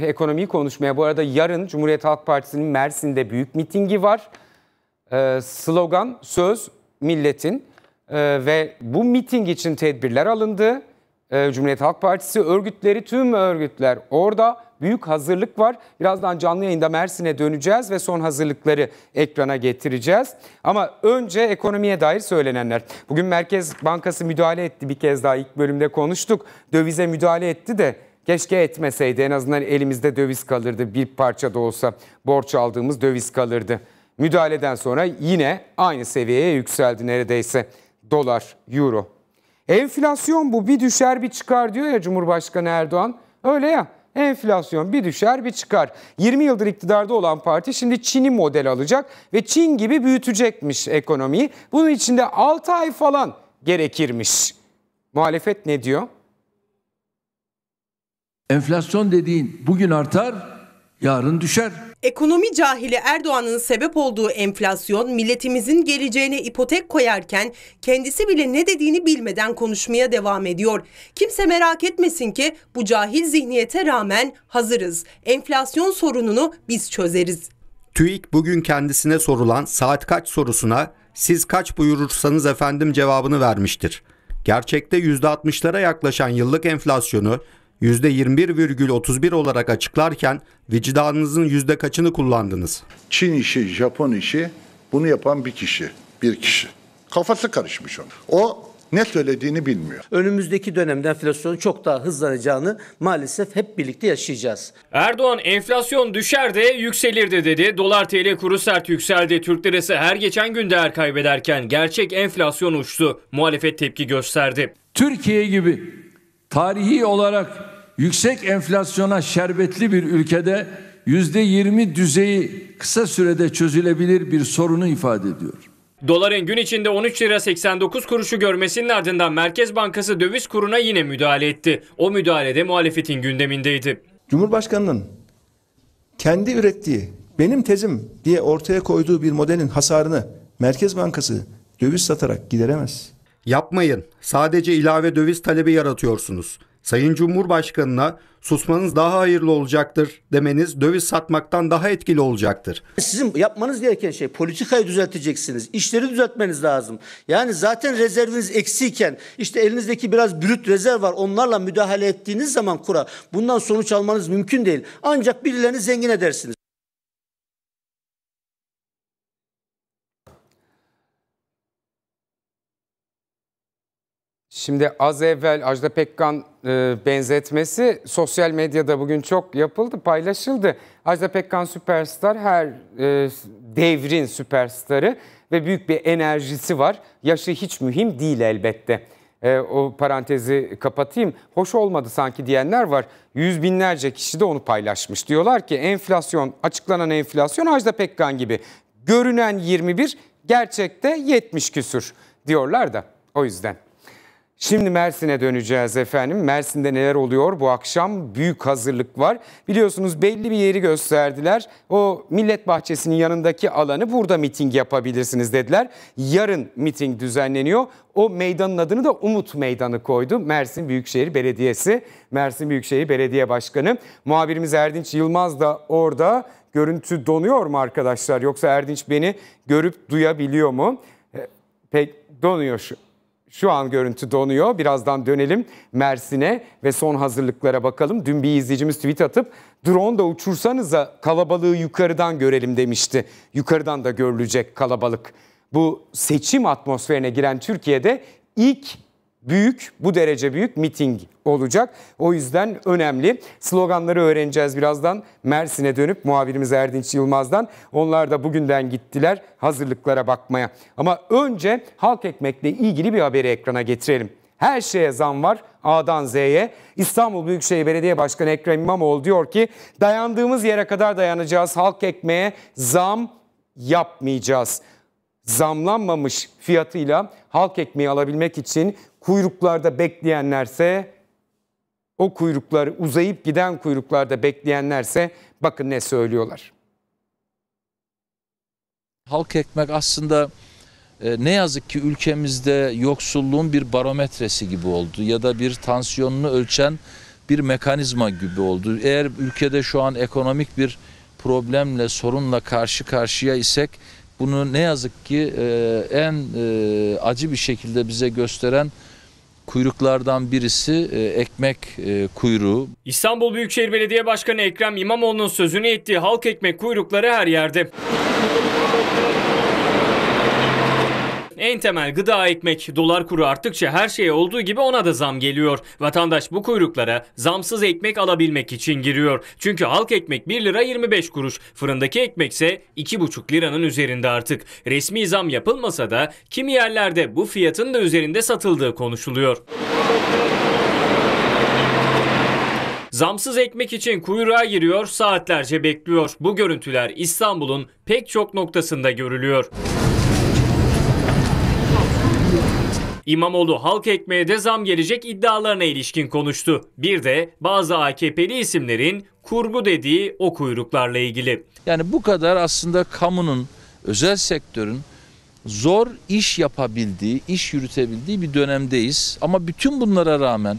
Ekonomiyi konuşmaya. Bu arada yarın Cumhuriyet Halk Partisi'nin Mersin'de büyük mitingi var. Ee, slogan söz milletin Ee, ve bu miting için tedbirler alındı. Ee, Cumhuriyet Halk Partisi örgütleri tüm örgütler orada büyük hazırlık var. Birazdan canlı yayında Mersin'e döneceğiz ve son hazırlıkları ekrana getireceğiz. Ama önce ekonomiye dair söylenenler. Bugün Merkez Bankası müdahale etti bir kez daha ilk bölümde konuştuk. Dövize müdahale etti de keşke etmeseydi en azından elimizde döviz kalırdı. Bir parça da olsa borç aldığımız döviz kalırdı. Müdahaleden sonra yine aynı seviyeye yükseldi neredeyse dolar, euro. Enflasyon bu bir düşer bir çıkar diyor ya Cumhurbaşkanı Erdoğan. Öyle ya enflasyon bir düşer bir çıkar. 20 yıldır iktidarda olan parti şimdi Çin'i model alacak ve Çin gibi büyütecekmiş ekonomiyi. Bunun için de 6 ay falan gerekirmiş. Muhalefet ne diyor? Enflasyon dediğin bugün artar, yarın düşer. Ekonomi cahili Erdoğan'ın sebep olduğu enflasyon milletimizin geleceğine ipotek koyarken kendisi bile ne dediğini bilmeden konuşmaya devam ediyor. Kimse merak etmesin ki bu cahil zihniyete rağmen hazırız. Enflasyon sorununu biz çözeriz. TÜİK bugün kendisine sorulan saat kaç sorusuna siz kaç buyurursanız efendim cevabını vermiştir. Gerçekte %60'lara yaklaşan yıllık enflasyonu %21,31 olarak açıklarken vicdanınızın yüzde kaçını kullandınız? Çin işi, Japon işi bunu yapan bir kişi, bir kişi. Kafası karışmış onun. O ne söylediğini bilmiyor. Önümüzdeki dönemde enflasyonun çok daha hızlanacağını maalesef hep birlikte yaşayacağız. Erdoğan enflasyon düşer de yükselir de dedi. Dolar TL kuru sert yükseldi. Türk lirası her geçen gün değer kaybederken gerçek enflasyon uçtu. Muhalefet tepki gösterdi. Türkiye gibi tarihi olarak yüksek enflasyona şerbetli bir ülkede yüzde yirmi düzeyi kısa sürede çözülebilir bir sorunu ifade ediyor. Doların gün içinde 13 lira 89 kuruşu görmesinin ardından Merkez Bankası döviz kuruna yine müdahale etti. O müdahalede muhalefetin gündemindeydi. Cumhurbaşkanının kendi ürettiği benim tezim diye ortaya koyduğu bir modelin hasarını Merkez Bankası döviz satarak gideremez. Yapmayın. Sadece ilave döviz talebi yaratıyorsunuz. Sayın Cumhurbaşkanına susmanız daha hayırlı olacaktır demeniz döviz satmaktan daha etkili olacaktır. Sizin yapmanız gereken şey politikayı düzelteceksiniz. İşleri düzeltmeniz lazım. Yani zaten rezerviniz eksiyken işte elinizdeki biraz brüt rezerv var. Onlarla müdahale ettiğiniz zaman kura bundan sonuç almanız mümkün değil. Ancak birilerini zengin edersiniz. Şimdi az evvel Ajda Pekkan e, benzetmesi sosyal medyada bugün çok yapıldı, paylaşıldı. Ajda Pekkan süperstar, her e, devrin süperstarı ve büyük bir enerjisi var. Yaşı hiç mühim değil elbette. E, o parantezi kapatayım. Hoş olmadı sanki diyenler var. Yüz binlerce kişi de onu paylaşmış. Diyorlar ki enflasyon, açıklanan enflasyon Ajda Pekkan gibi. Görünen 21, gerçekte 70 küsür diyorlar da o yüzden. Şimdi Mersin'e döneceğiz efendim. Mersin'de neler oluyor bu akşam? Büyük hazırlık var. Biliyorsunuz belli bir yeri gösterdiler. O Millet Bahçesi'nin yanındaki alanı burada miting yapabilirsiniz dediler. Yarın miting düzenleniyor. O meydanın adını da Umut Meydanı koydu. Mersin Büyükşehir Belediyesi, Mersin Büyükşehir Belediye Başkanı. Muhabirimiz Erdinç Yılmaz da orada. Görüntü donuyor mu arkadaşlar? Yoksa Erdinç beni görüp duyabiliyor mu? E, pek donuyor şu şu an görüntü donuyor. Birazdan dönelim Mersin'e ve son hazırlıklara bakalım. Dün bir izleyicimiz tweet atıp drone da uçursanıza kalabalığı yukarıdan görelim demişti. Yukarıdan da görülecek kalabalık. Bu seçim atmosferine giren Türkiye'de ilk büyük, bu derece büyük miting olacak. O yüzden önemli. Sloganları öğreneceğiz birazdan. Mersin'e dönüp muhabirimiz Erdinç Yılmaz'dan. Onlar da bugünden gittiler hazırlıklara bakmaya. Ama önce halk ekmekle ilgili bir haberi ekrana getirelim. Her şeye zam var A'dan Z'ye. İstanbul Büyükşehir Belediye Başkanı Ekrem İmamoğlu diyor ki dayandığımız yere kadar dayanacağız. Halk ekmeğe zam yapmayacağız zamlanmamış fiyatıyla halk ekmeği alabilmek için kuyruklarda bekleyenlerse o kuyrukları uzayıp giden kuyruklarda bekleyenlerse bakın ne söylüyorlar. Halk ekmek aslında e, ne yazık ki ülkemizde yoksulluğun bir barometresi gibi oldu ya da bir tansiyonunu ölçen bir mekanizma gibi oldu. Eğer ülkede şu an ekonomik bir problemle, sorunla karşı karşıya isek bunu ne yazık ki e, en e, acı bir şekilde bize gösteren kuyruklardan birisi e, ekmek e, kuyruğu. İstanbul Büyükşehir Belediye Başkanı Ekrem İmamoğlu'nun sözünü ettiği halk ekmek kuyrukları her yerde. En temel gıda ekmek. Dolar kuru arttıkça her şeye olduğu gibi ona da zam geliyor. Vatandaş bu kuyruklara zamsız ekmek alabilmek için giriyor. Çünkü halk ekmek 1 lira 25 kuruş. Fırındaki ekmekse 2,5 liranın üzerinde artık. Resmi zam yapılmasa da kimi yerlerde bu fiyatın da üzerinde satıldığı konuşuluyor. Zamsız ekmek için kuyruğa giriyor, saatlerce bekliyor. Bu görüntüler İstanbul'un pek çok noktasında görülüyor. İmamoğlu halk ekmeğe de zam gelecek iddialarına ilişkin konuştu. Bir de bazı AKP'li isimlerin kurgu dediği o kuyruklarla ilgili. Yani bu kadar aslında kamunun, özel sektörün zor iş yapabildiği, iş yürütebildiği bir dönemdeyiz. Ama bütün bunlara rağmen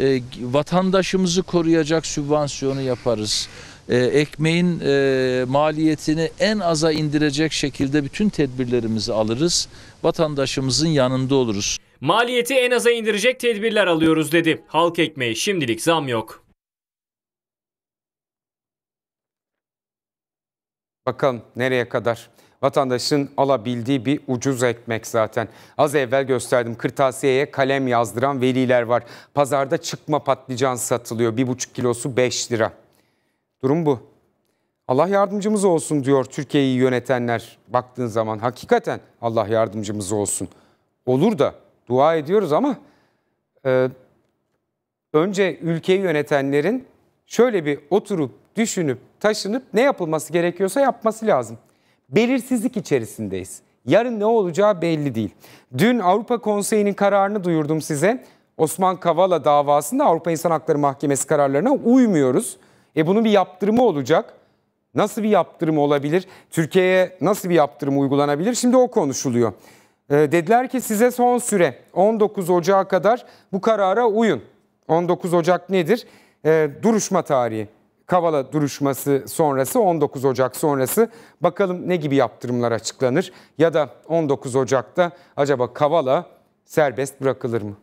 e, vatandaşımızı koruyacak sübvansiyonu yaparız. E, ekmeğin e, maliyetini en aza indirecek şekilde bütün tedbirlerimizi alırız. Vatandaşımızın yanında oluruz. Maliyeti en aza indirecek tedbirler alıyoruz dedi. Halk ekmeği şimdilik zam yok. Bakalım nereye kadar? Vatandaşın alabildiği bir ucuz ekmek zaten. Az evvel gösterdim kırtasiyeye kalem yazdıran veliler var. Pazarda çıkma patlıcan satılıyor. Bir buçuk kilosu 5 lira. Durum bu. Allah yardımcımız olsun diyor Türkiye'yi yönetenler baktığın zaman. Hakikaten Allah yardımcımız olsun. Olur da dua ediyoruz ama e, önce ülkeyi yönetenlerin şöyle bir oturup düşünüp taşınıp ne yapılması gerekiyorsa yapması lazım. Belirsizlik içerisindeyiz. Yarın ne olacağı belli değil. Dün Avrupa Konseyi'nin kararını duyurdum size. Osman Kavala davasında Avrupa İnsan Hakları Mahkemesi kararlarına uymuyoruz. E bunun bir yaptırımı olacak. Nasıl bir yaptırım olabilir? Türkiye'ye nasıl bir yaptırım uygulanabilir? Şimdi o konuşuluyor. E, dediler ki size son süre 19 Ocağı kadar bu karara uyun. 19 Ocak nedir? E, duruşma tarihi. Kavala duruşması sonrası 19 Ocak sonrası bakalım ne gibi yaptırımlar açıklanır ya da 19 Ocak'ta acaba Kavala serbest bırakılır mı?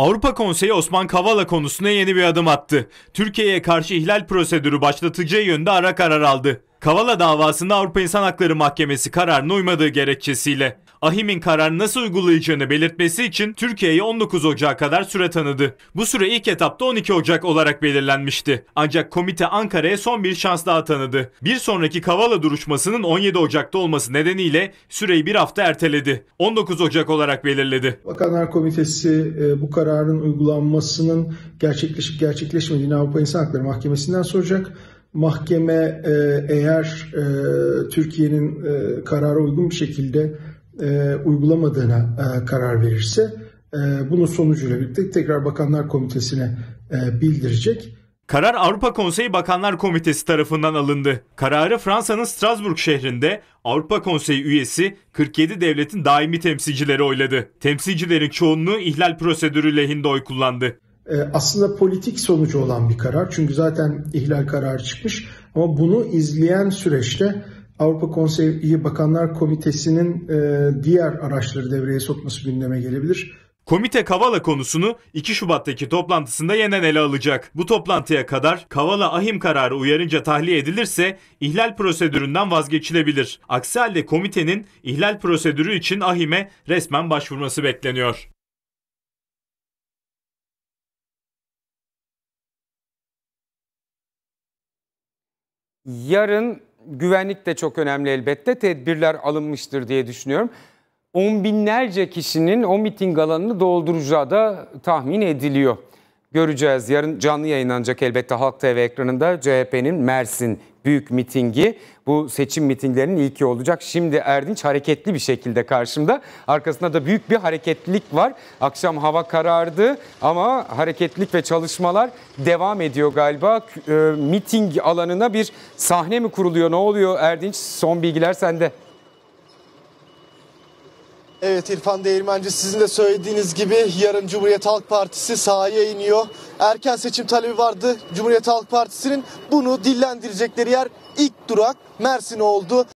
Avrupa Konseyi Osman Kavala konusuna yeni bir adım attı. Türkiye'ye karşı ihlal prosedürü başlatacağı yönde ara karar aldı. Kavala davasında Avrupa İnsan Hakları Mahkemesi kararına uymadığı gerekçesiyle. AHİM'in kararı nasıl uygulayacağını belirtmesi için Türkiye'ye 19 Ocak'a kadar süre tanıdı. Bu süre ilk etapta 12 Ocak olarak belirlenmişti. Ancak komite Ankara'ya son bir şans daha tanıdı. Bir sonraki Kavala duruşmasının 17 Ocak'ta olması nedeniyle süreyi bir hafta erteledi. 19 Ocak olarak belirledi. Bakanlar Komitesi e, bu kararın uygulanmasının gerçekleşip gerçekleşmediğini Avrupa İnsan Hakları Mahkemesi'nden soracak. Mahkeme e, eğer e, Türkiye'nin e, karara uygun bir şekilde e, uygulamadığına karar verirse e, bunun sonucuyla birlikte tekrar Bakanlar Komitesi'ne bildirecek. Karar Avrupa Konseyi Bakanlar Komitesi tarafından alındı. Kararı Fransa'nın Strasbourg şehrinde Avrupa Konseyi üyesi 47 devletin daimi temsilcileri oyladı. Temsilcilerin çoğunluğu ihlal prosedürü lehinde oy kullandı. E, aslında politik sonucu olan bir karar. Çünkü zaten ihlal kararı çıkmış. Ama bunu izleyen süreçte Avrupa Konseyi Bakanlar Komitesi'nin e, diğer araçları devreye sokması gündeme gelebilir. Komite Kavala konusunu 2 Şubat'taki toplantısında yeniden ele alacak. Bu toplantıya kadar Kavala ahim kararı uyarınca tahliye edilirse ihlal prosedüründen vazgeçilebilir. Aksi halde komitenin ihlal prosedürü için ahime resmen başvurması bekleniyor. Yarın güvenlik de çok önemli elbette. Tedbirler alınmıştır diye düşünüyorum. On binlerce kişinin o miting alanını dolduracağı da tahmin ediliyor. Göreceğiz. Yarın canlı yayınlanacak elbette Halk TV ekranında CHP'nin Mersin büyük mitingi. Bu seçim mitinglerinin ilki olacak. Şimdi Erdinç hareketli bir şekilde karşımda. Arkasında da büyük bir hareketlilik var. Akşam hava karardı ama hareketlilik ve çalışmalar devam ediyor galiba. E, miting alanına bir sahne mi kuruluyor? Ne oluyor Erdinç? Son bilgiler sende. Evet İrfan Değirmenci sizin de söylediğiniz gibi yarın Cumhuriyet Halk Partisi sahaya iniyor. Erken seçim talebi vardı Cumhuriyet Halk Partisi'nin. Bunu dillendirecekleri yer ilk durak Mersin oldu.